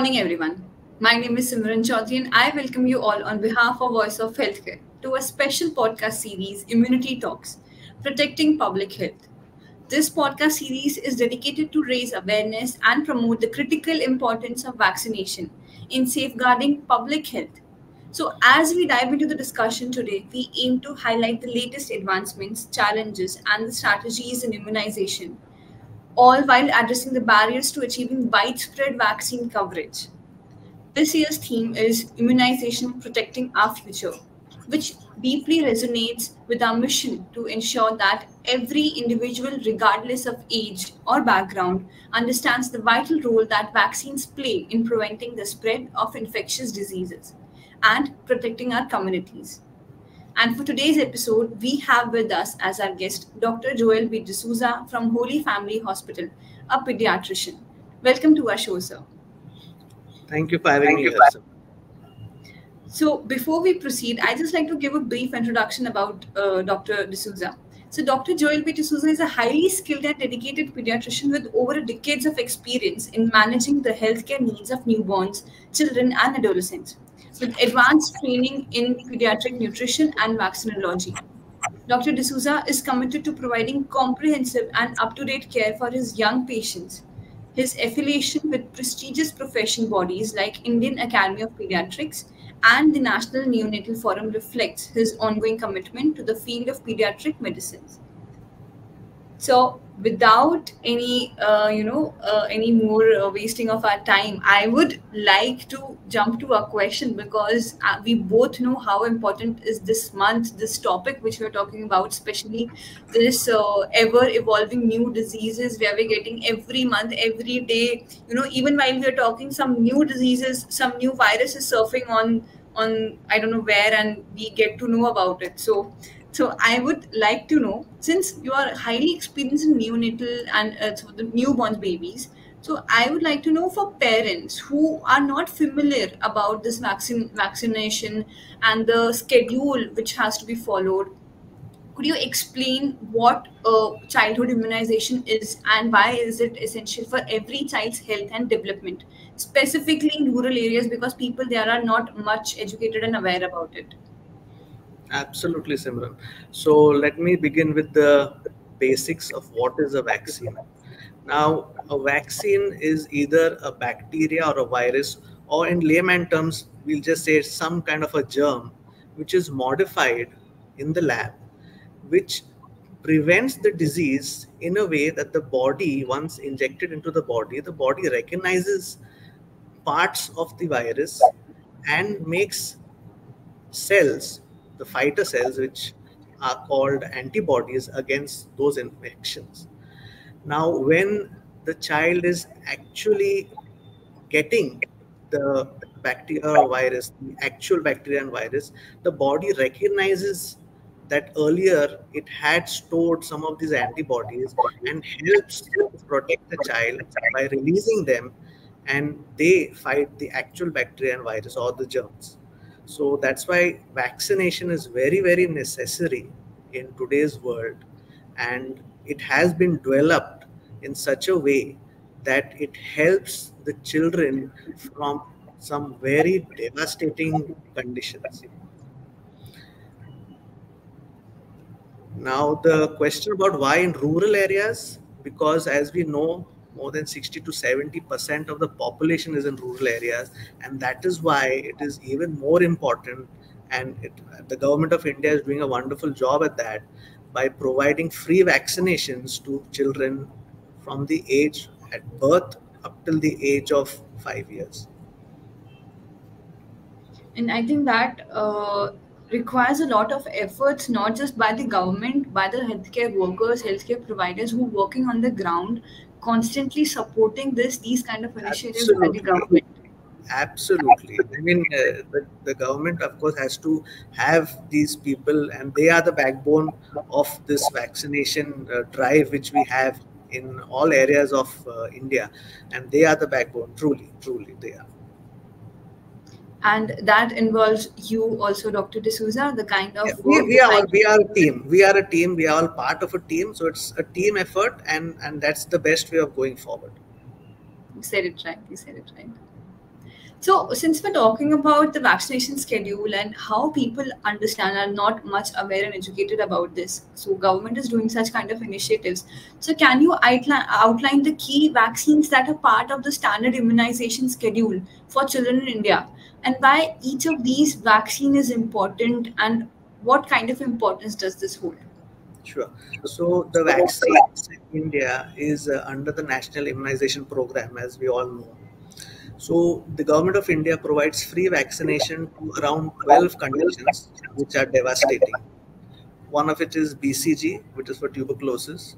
morning, everyone. My name is Simran Chaudhary, and I welcome you all on behalf of Voice of Healthcare to a special podcast series, Immunity Talks Protecting Public Health. This podcast series is dedicated to raise awareness and promote the critical importance of vaccination in safeguarding public health. So, as we dive into the discussion today, we aim to highlight the latest advancements, challenges, and the strategies in immunization all while addressing the barriers to achieving widespread vaccine coverage. This year's theme is Immunization Protecting Our Future, which deeply resonates with our mission to ensure that every individual, regardless of age or background, understands the vital role that vaccines play in preventing the spread of infectious diseases and protecting our communities. And for today's episode, we have with us as our guest Dr. Joel B. D'Souza from Holy Family Hospital, a pediatrician. Welcome to our show, sir. Thank you for having Thank me here, sir. So, before we proceed, I just like to give a brief introduction about uh, Dr. D'Souza. So, Dr. Joel B. D'Souza is a highly skilled and dedicated pediatrician with over a decades of experience in managing the healthcare needs of newborns, children, and adolescents with advanced training in pediatric nutrition and vaccinology. Dr. D'Souza is committed to providing comprehensive and up to date care for his young patients. His affiliation with prestigious profession bodies like Indian Academy of Pediatrics and the National Neonatal Forum reflects his ongoing commitment to the field of pediatric medicines. So, without any uh, you know uh, any more uh, wasting of our time i would like to jump to a question because uh, we both know how important is this month this topic which we're talking about especially this uh, ever evolving new diseases where we're getting every month every day you know even while we're talking some new diseases some new viruses surfing on on i don't know where and we get to know about it. So so I would like to know, since you are highly experienced in neonatal and uh, so the newborn babies, so I would like to know for parents who are not familiar about this vaccine vaccination and the schedule which has to be followed. Could you explain what uh, childhood immunization is and why is it essential for every child's health and development, specifically in rural areas because people there are not much educated and aware about it? Absolutely, Simran. So let me begin with the basics of what is a vaccine. Now, a vaccine is either a bacteria or a virus, or in layman terms, we'll just say some kind of a germ which is modified in the lab, which prevents the disease in a way that the body, once injected into the body, the body recognizes parts of the virus and makes cells the fighter cells, which are called antibodies against those infections. Now, when the child is actually getting the bacteria or virus, the actual bacteria and virus, the body recognizes that earlier it had stored some of these antibodies and helps protect the child by releasing them and they fight the actual bacteria and virus or the germs. So that's why vaccination is very, very necessary in today's world. And it has been developed in such a way that it helps the children from some very devastating conditions. Now, the question about why in rural areas, because as we know, more than 60 to 70 percent of the population is in rural areas and that is why it is even more important and it, the government of india is doing a wonderful job at that by providing free vaccinations to children from the age at birth up till the age of 5 years. And i think that uh, requires a lot of efforts not just by the government by the healthcare workers healthcare providers who are working on the ground constantly supporting this these kind of initiatives Absolutely. by the government. Absolutely. I mean uh, the, the government of course has to have these people and they are the backbone of this vaccination uh, drive which we have in all areas of uh, india. And they are the backbone truly truly they are and that involves you also dr d'souza the kind of yeah, we, we are we are a team. We are a team. We are all part of a team. So it's a team effort and and that's the best way of going forward. You said it right. You said it right. So, since we're talking about the vaccination schedule and how people understand are not much aware and educated about this, so government is doing such kind of initiatives. So, can you outline, outline the key vaccines that are part of the standard immunization schedule for children in India, and why each of these vaccine is important, and what kind of importance does this hold? Sure. So the vaccine in India is uh, under the National Immunization Program, as we all know so the government of India provides free vaccination to around 12 conditions which are devastating. One of it is BCG, which is for tuberculosis,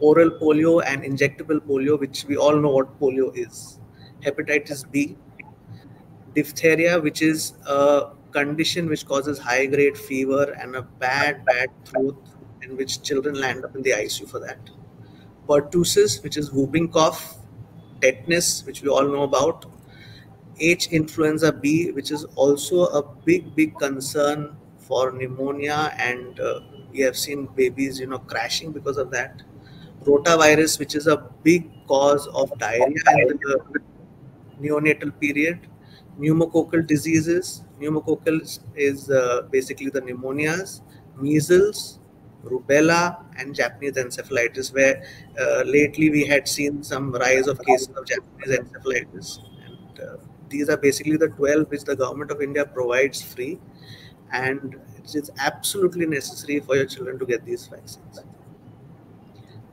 oral polio and injectable polio, which we all know what polio is, hepatitis B, diphtheria, which is a condition which causes high grade fever and a bad, bad throat, in which children land up in the ICU for that. Pertussis, which is whooping cough, tetanus, which we all know about, H influenza B, which is also a big, big concern for pneumonia, and uh, we have seen babies, you know, crashing because of that. Rotavirus, which is a big cause of diarrhea in the neonatal period. Pneumococcal diseases. Pneumococcal is uh, basically the pneumonias. Measles, rubella, and Japanese encephalitis, where uh, lately we had seen some rise of cases of Japanese encephalitis. And uh, these are basically the 12 which the government of India provides free. And it is absolutely necessary for your children to get these vaccines.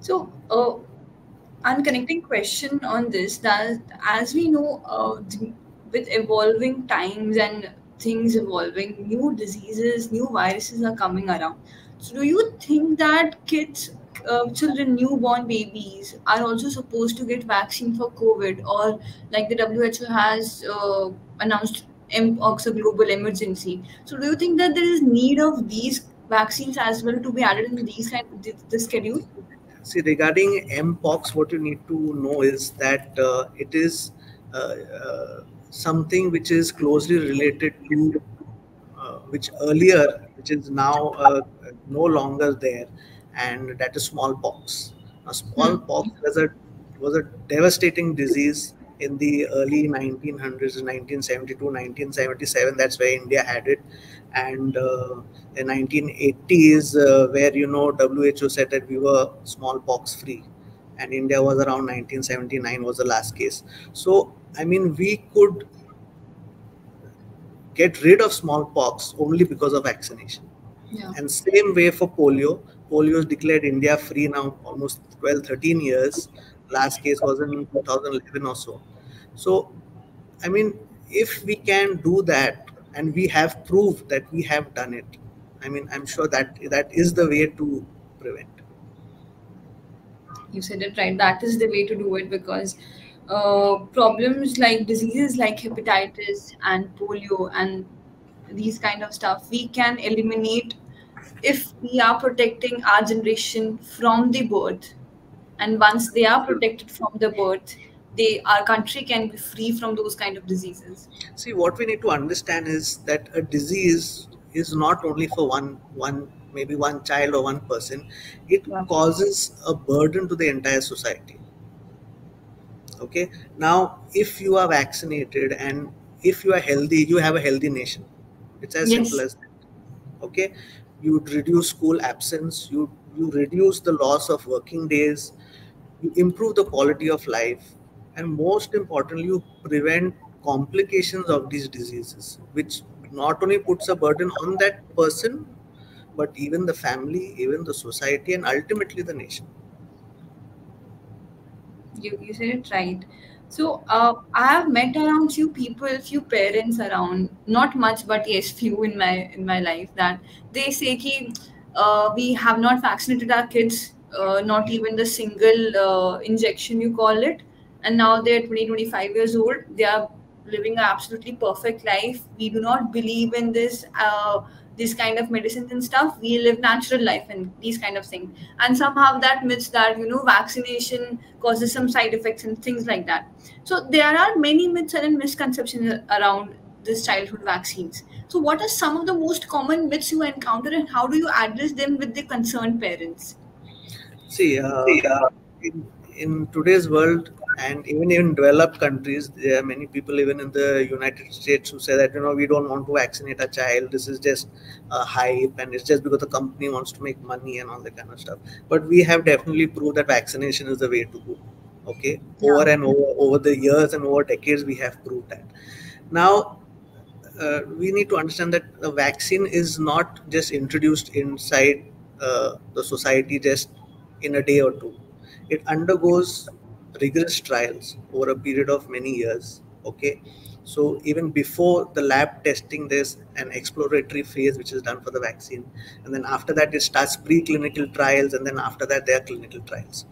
So, uh, unconnecting question on this that as we know, uh, with evolving times and things evolving, new diseases, new viruses are coming around so, do you think that kids, uh, children, newborn babies, are also supposed to get vaccine for COVID, or like the WHO has uh, announced Mpox a global emergency? So, do you think that there is need of these vaccines as well to be added in these kind the schedule? See, regarding Mpox, what you need to know is that uh, it is uh, uh, something which is closely related to uh, which earlier, which is now uh, no longer there, and that is smallpox. Now, smallpox mm-hmm. was a was a devastating disease in the early 1900s 1972 1977 that's where india had it. And uh, in 1980s uh, where you know who said that we were smallpox free and india was around 1979 was the last case. So i mean we could get rid of smallpox only because of vaccination. Yeah. And same way for polio. Polio is declared India free now almost 12, 13 years. Last case was in 2011 or so. So, I mean, if we can do that and we have proved that we have done it, I mean, I'm sure that that is the way to prevent. You said it right. That is the way to do it because uh, problems like diseases like hepatitis and polio and these kind of stuff we can eliminate if we are protecting our generation from the birth. And once they are protected from the birth they our country can be free from those kind of diseases. See what we need to understand is that a disease is not only for one one maybe one child or one person. It yeah. causes a burden to the entire society okay? Now if you are vaccinated and if you are healthy you have a healthy nation. It's as yes. simple as that okay? You reduce school absence you you reduce the loss of working days you improve the quality of life and most importantly you prevent complications of these diseases which not only puts a burden on that person but even the family even the society and ultimately the nation you, you said it right. So uh, I have met around few people, few parents around, not much, but yes, few in my in my life that they say ki, uh, we have not vaccinated our kids, uh, not even the single uh, injection you call it, and now they're 20, 25 years old. They are living an absolutely perfect life. We do not believe in this uh, these kind of medicines and stuff we live natural life and these kind of things. And some have that myths that you know vaccination causes some side effects and things like that. So there are many myths and misconceptions around this childhood vaccines. So what are some of the most common myths you encounter and how do you address them with the concerned parents? See uh, in, in today's world and even in developed countries there are many people even in the united states who say that you know we don't want to vaccinate a child. This is just a hype and it's just because the company wants to make money and all that kind of stuff. But we have definitely proved that vaccination is the way to go okay? Yeah. over and over over the years and over decades we have proved that. Now uh, we need to understand that the vaccine is not just introduced inside uh, the society just in a day or two. It undergoes rigorous trials over a period of many years okay? So even before the lab testing there's an exploratory phase which is done for the vaccine. And then after that it starts preclinical trials and then after that there are clinical trials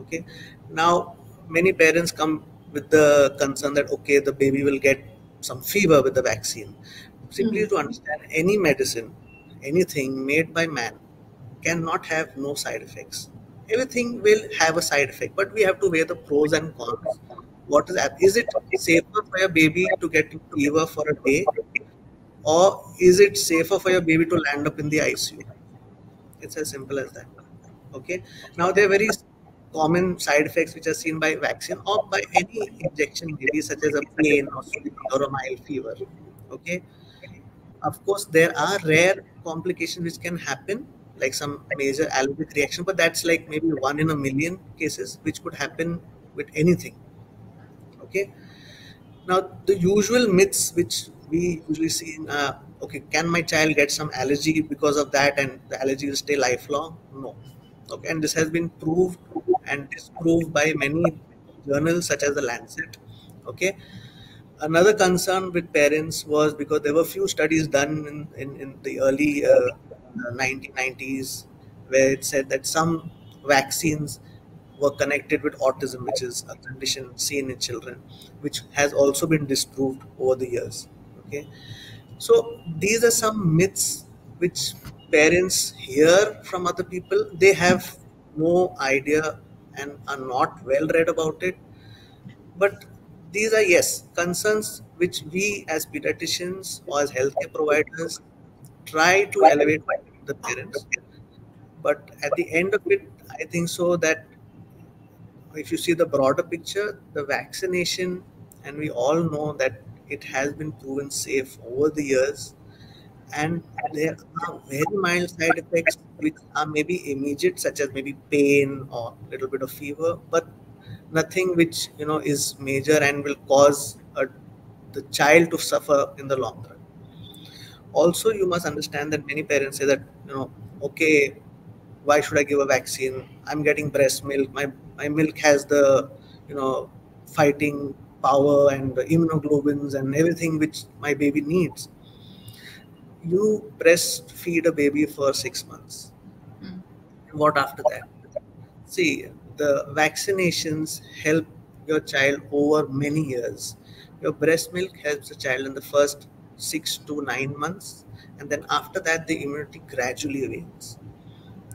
okay? Now many parents come with the concern that okay the baby will get some fever with the vaccine. Simply mm-hmm. to understand any medicine anything made by man cannot have no side effects everything will have a side effect but we have to weigh the pros and cons. What is is it safer for your baby to get fever for a day or is it safer for your baby to land up in the icu it's as simple as that okay? Now there are very common side effects which are seen by vaccine or by any injection maybe such as a pain or, or a mild fever okay? Of course there are rare complications which can happen like some major allergic reaction, but that's like maybe one in a million cases, which could happen with anything. Okay. Now, the usual myths which we usually see in, uh, okay, can my child get some allergy because of that and the allergy will stay lifelong? No. Okay. And this has been proved and disproved by many journals such as the Lancet. Okay. Another concern with parents was because there were few studies done in, in, in the early uh, 1990s where it said that some vaccines were connected with autism, which is a condition seen in children, which has also been disproved over the years. Okay, so these are some myths which parents hear from other people. They have no idea and are not well read about it. But these are yes concerns which we as pediatricians or as healthcare providers try to elevate the parents. But at the end of it i think so that if you see the broader picture the vaccination and we all know that it has been proven safe over the years. And there are very mild side effects which are maybe immediate such as maybe pain or a little bit of fever but nothing which you know is major and will cause a, the child to suffer in the long run also you must understand that many parents say that you know okay why should i give a vaccine? I'm getting breast milk. My my milk has the you know fighting power and the immunoglobulins and everything which my baby needs. You breastfeed a baby for six months. Mm. what after that? See the vaccinations help your child over many years. Your breast milk helps the child in the first six to nine months and then after that the immunity gradually wanes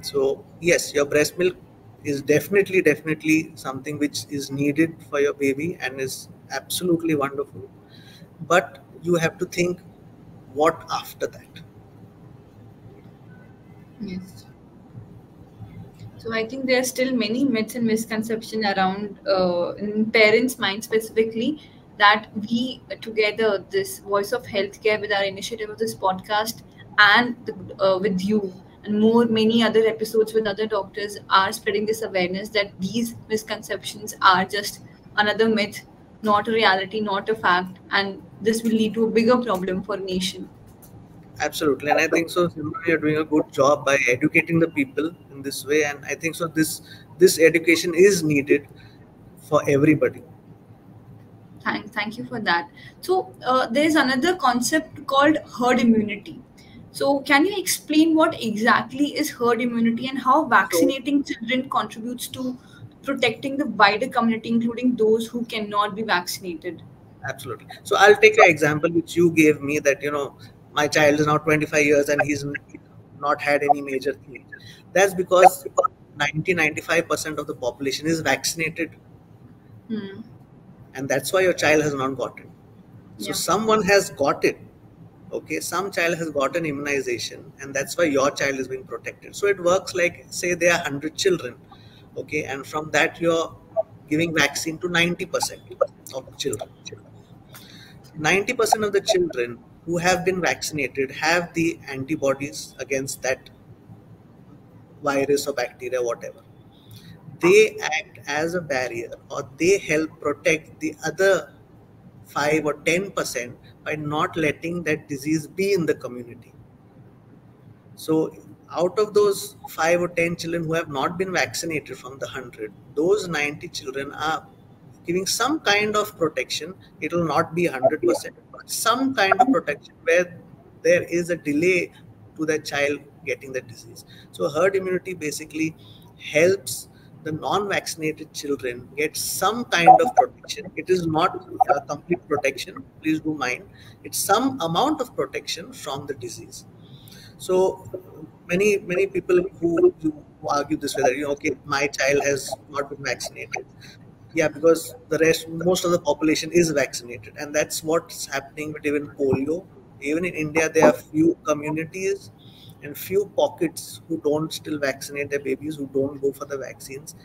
so yes your breast milk is definitely definitely something which is needed for your baby and is absolutely wonderful. But you have to think what after that? Yes. So i think there are still many myths and misconceptions around uh, in parents mind specifically that we together, this voice of healthcare, with our initiative of this podcast, and the, uh, with you and more many other episodes with other doctors, are spreading this awareness that these misconceptions are just another myth, not a reality, not a fact, and this will lead to a bigger problem for nation. Absolutely, and I think so. You're doing a good job by educating the people in this way, and I think so. This this education is needed for everybody Thank, thank you for that. So uh, there's another concept called herd immunity. So can you explain what exactly is herd immunity and how vaccinating children contributes to protecting the wider community, including those who cannot be vaccinated? Absolutely. So I'll take an example which you gave me that you know my child is now 25 years and he's not had any major thing. That's because 90 95% of the population is vaccinated. Hmm and that's why your child has not got it so yeah. someone has got it okay some child has gotten immunization and that's why your child is being protected so it works like say there are 100 children okay and from that you're giving vaccine to 90% of children. 90% of the children who have been vaccinated have the antibodies against that virus or bacteria, whatever. They act as a barrier or they help protect the other 5 or 10% by not letting that disease be in the community. So, out of those 5 or 10 children who have not been vaccinated from the 100, those 90 children are giving some kind of protection. It will not be 100%, but some kind of protection where there is a delay to the child getting the disease. So, herd immunity basically helps the non-vaccinated children get some kind of protection. It is not a complete protection. Please do mind. It's some amount of protection from the disease. So many many people who, who argue this whether you know, okay, my child has not been vaccinated. Yeah, because the rest, most of the population is vaccinated, and that's what's happening with even polio. Even in India, there are few communities and few pockets who don't still vaccinate their babies, who don't go for the vaccines,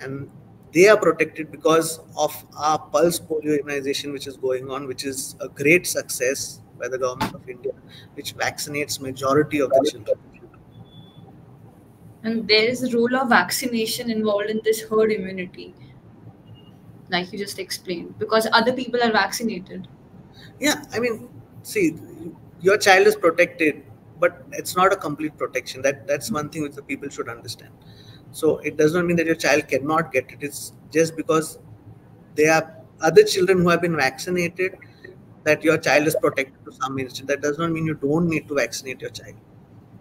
and they are protected because of our pulse polio immunization, which is going on, which is a great success by the government of India, which vaccinates majority of the children. And there is a role of vaccination involved in this herd immunity, like you just explained, because other people are vaccinated. Yeah, I mean, see, your child is protected but it's not a complete protection. That that's one thing which the people should understand. So it does not mean that your child cannot get it. It's just because there are other children who have been vaccinated that your child is protected to some extent. That does not mean you don't need to vaccinate your child.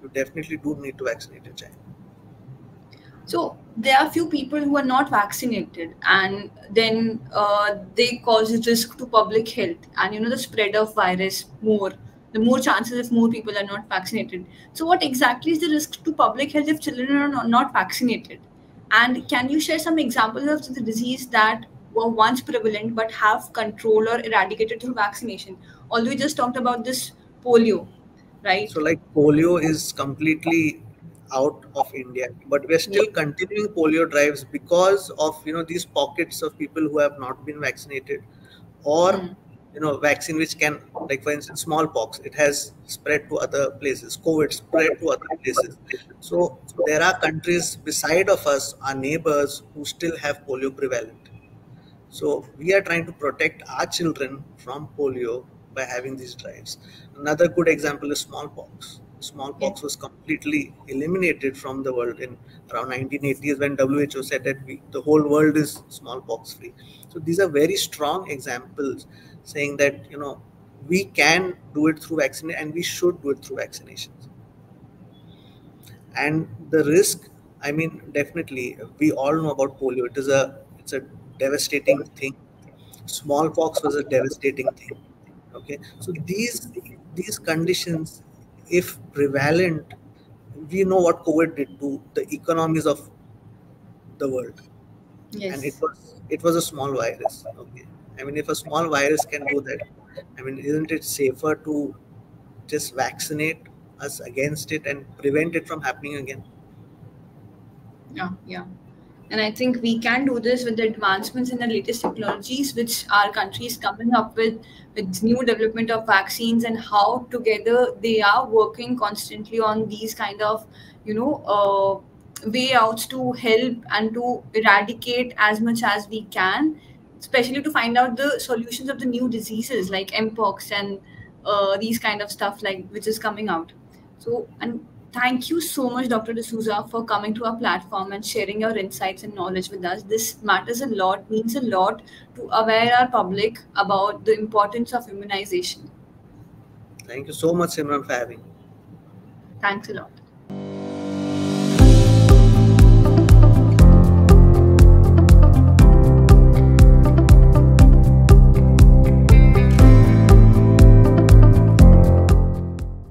You definitely do need to vaccinate your child. So there are few people who are not vaccinated and then uh, they cause risk to public health. And you know the spread of virus more the more chances if more people are not vaccinated. So, what exactly is the risk to public health if children are not vaccinated? And can you share some examples of the disease that were once prevalent but have control or eradicated through vaccination? Although we just talked about this polio, right? So, like polio is completely out of India, but we're still yeah. continuing polio drives because of you know these pockets of people who have not been vaccinated or mm you know vaccine which can like for instance smallpox it has spread to other places. Covid spread to other places. So there are countries beside of us our neighbors who still have polio prevalent. So we are trying to protect our children from polio by having these drives. Another good example is smallpox smallpox was completely eliminated from the world in around 1980s when WHO said that we, the whole world is smallpox free. So these are very strong examples saying that you know we can do it through vaccination and we should do it through vaccinations. And the risk i mean definitely we all know about polio. It is a it's a devastating thing. Smallpox was a devastating thing. Okay? So these these conditions if prevalent we know what covid did to the economies of the world yes. and it was it was a small virus okay I mean, if a small virus can do that, I mean, isn't it safer to just vaccinate us against it and prevent it from happening again? Yeah, yeah. And I think we can do this with the advancements in the latest technologies, which our country is coming up with, with new development of vaccines and how together they are working constantly on these kind of, you know, uh, way outs to help and to eradicate as much as we can especially to find out the solutions of the new diseases like mpox and uh, these kind of stuff like which is coming out. So and thank you so much dr d'souza for coming to our platform and sharing your insights and knowledge with us. This matters a lot means a lot to aware our public about the importance of immunization. Thank you so much simran for having me. thanks a lot